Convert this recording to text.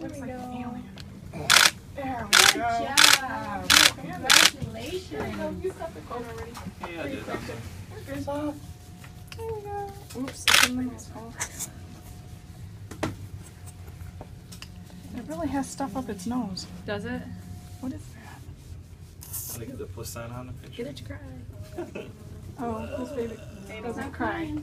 Looks like an alien. There Good job. Congratulations. You cut the cord already. Yeah, There you go. Oops. It really has stuff up its nose. Does it? What is that? I get the plus sign on the picture. Get it to cry. Oh, this baby doesn't cry.